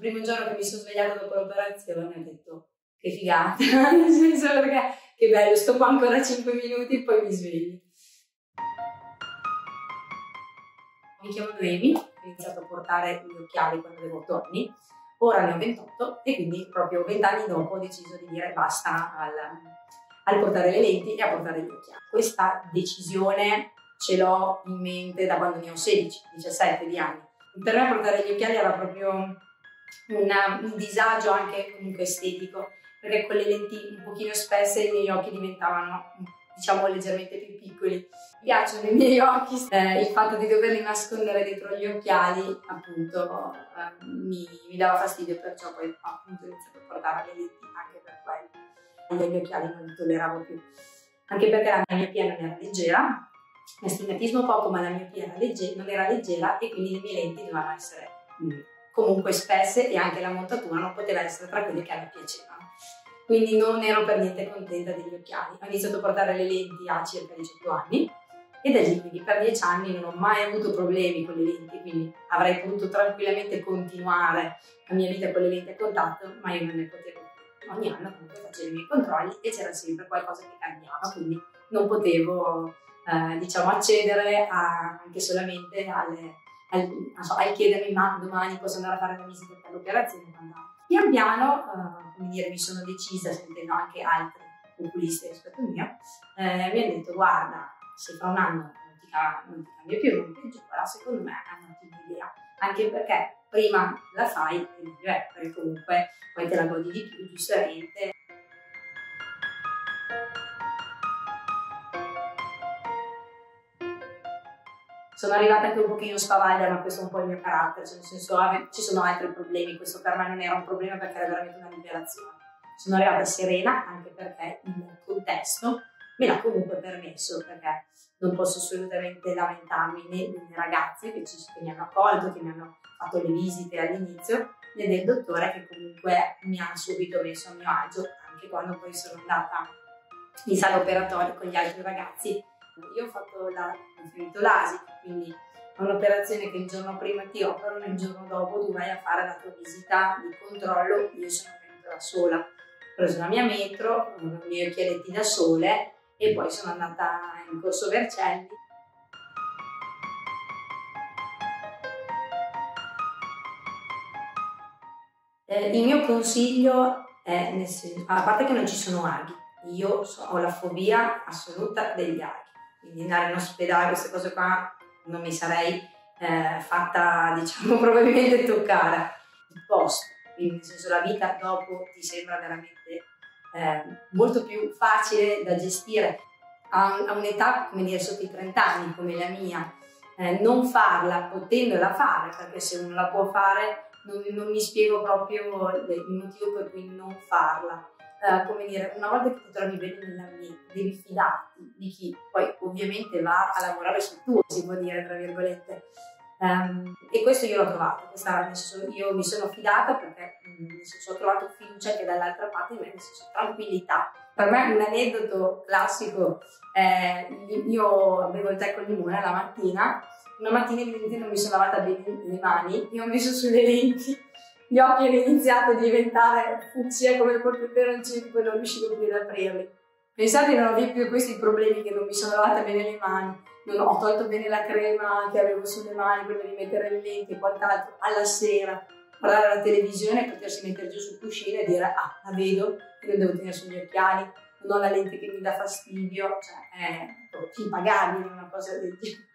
primo giorno che mi sono svegliata dopo l'operazione ho detto che figata, nel senso perché che bello, sto qua ancora 5 minuti e poi mi sveglio. Mi chiamo Noemi, ho iniziato a portare gli occhiali quando avevo 8 anni, ora ne ho 28 e quindi proprio 20 anni dopo ho deciso di dire basta al, al portare le lenti e a portare gli occhiali. Questa decisione ce l'ho in mente da quando ne ho 16, 17 di anni. Per me portare gli occhiali era proprio una, un disagio anche comunque estetico, perché con le lenti un pochino spesse i miei occhi diventavano diciamo leggermente più piccoli. Mi piacciono i miei occhi, eh, il fatto di doverli nascondere dietro gli occhiali appunto eh, mi, mi, dava fastidio, perciò poi appunto ho iniziato a portare le lenti anche per quello. Gli occhiali non li tolleravo più, anche perché la mia miopia non era leggera, l'astigmatismo poco, ma la miopia era legge- non era leggera e quindi le mie lenti dovevano essere mh, comunque spesse e anche la montatura non poteva essere tra quelle che a me piacevano. Quindi non ero per niente contenta degli occhiali. Ho iniziato a portare le lenti a circa 18 anni e da lì quindi per 10 anni non ho mai avuto problemi con le lenti, quindi avrei potuto tranquillamente continuare la mia vita con le lenti a contatto, ma io non ne potevo ogni anno comunque facevo i miei controlli e c'era sempre qualcosa che cambiava, quindi non potevo eh, diciamo accedere a, anche solamente alle, al, so, al, chiedermi ma domani posso andare a fare la visita per l'operazione? Pian piano, eh, come dire, mi sono decisa, sentendo anche altri oculisti rispetto al mio, eh, mi hanno detto guarda, se fra un anno non ti, non ti cambia più, non peggiora, secondo me è un'ottima idea, anche perché prima la fai e meglio è, perché comunque poi te la godi di più, giustamente. Sono arrivata anche un pochino spavaglia, ma questo è un po' il mio carattere, cioè nel senso ci sono altri problemi, questo per me non era un problema perché era veramente una liberazione. Sono arrivata serena anche perché il contesto me l'ha comunque permesso, perché non posso assolutamente lamentarmi né delle ragazze che, ci, che mi hanno accolto, che mi hanno fatto le visite all'inizio, né del dottore che comunque mi ha subito messo a mio agio, anche quando poi sono andata in sala operatoria con gli altri ragazzi io ho fatto la, ho l'ASIC, quindi è un'operazione che il giorno prima ti operano e il giorno dopo tu vai a fare la tua visita di controllo. Io sono venuta da sola, ho preso la mia metro, i miei occhialetti da sole e poi sono andata in corso Vercelli. Eh, il mio consiglio è, senso, a parte che non ci sono aghi, io so, ho la fobia assoluta degli aghi quindi andare in ospedale, queste cose qua non mi sarei eh, fatta, diciamo, probabilmente toccare. Il post, quindi nel senso la vita dopo ti sembra veramente eh, molto più facile da gestire. A, a, un'età, come dire, sotto i 30 anni, come la mia, eh, non farla potendola fare, perché se uno la può fare non, non mi spiego proprio il motivo per cui non farla eh, come dire, una volta che ti trovi bene nell'ambiente, devi fidarti di chi poi ovviamente va a lavorare sul tuo, si può dire, tra virgolette. Um, e questo io l'ho trovato, questa, senso, io mi sono fidata perché mm, nel senso, ho trovato fiducia che dall'altra parte di me, nel senso tranquillità. Per me un aneddoto classico è io bevo il tè con limone la mattina, una mattina evidentemente non mi sono lavata bene le mani, io ho messo sulle lenti gli occhi hanno iniziato a diventare fucsia come il peperoncino e non riuscivo più ad aprirli. Pensate non avevo più questi problemi che non mi sono lavata bene le mani, non ho tolto bene la crema che avevo sulle mani prima di mettere le lenti e quant'altro, alla sera guardare la televisione e potersi mettere giù sul cuscino e dire ah, la vedo, io devo tenere sugli occhiali, non ho la lente che mi dà fastidio, cioè è impagabile una cosa del genere.